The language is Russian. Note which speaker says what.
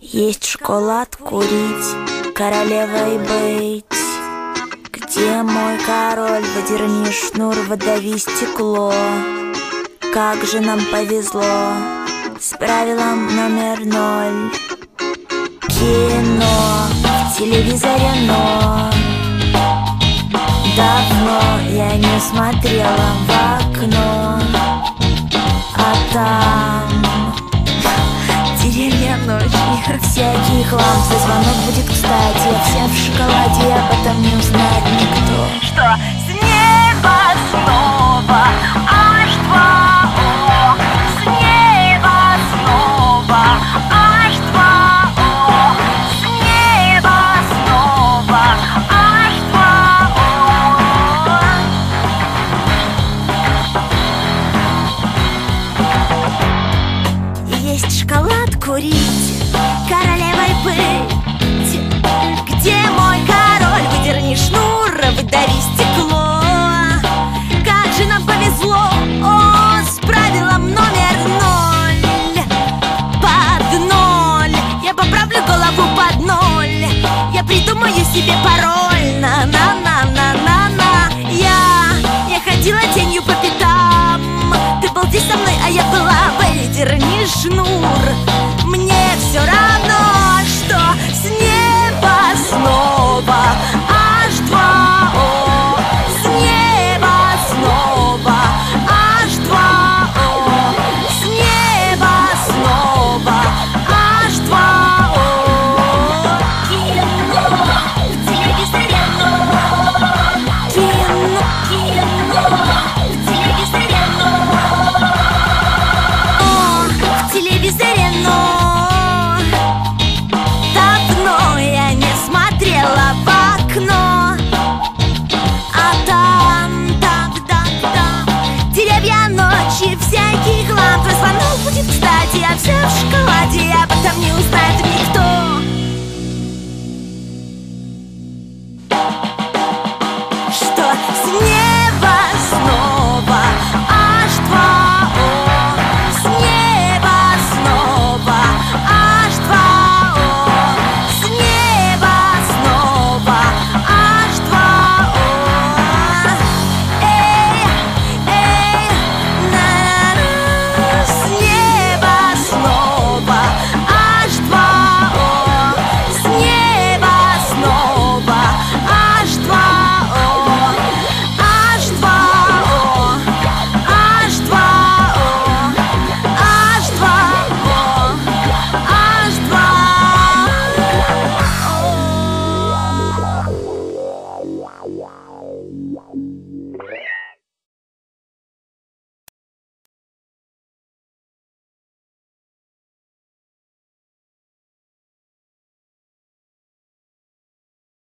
Speaker 1: Есть шоколад курить, королевой быть. Где мой король, выдерни шнур, выдави стекло. Как же нам повезло с правилом номер ноль. Кино в телевизоре, но Давно я не смотрела в окно. А там ночи Всякий хлам, твой звонок будет кстати Я в шоколаде, об этом не узнает никто курить, королевой быть Где мой король? Выдерни шнур, выдави стекло. Как же нам повезло, о, с правилом номер ноль. Под ноль, я поправлю голову под ноль. Я придумаю себе пароль, на-на-на-на-на. Я, я ходила тенью по пятам. Ты был здесь со мной, а я была, выдерни шнур. ночи всякий хлам Твой звонок будет кстати, а все в шоколаде. Об этом не узнает никто.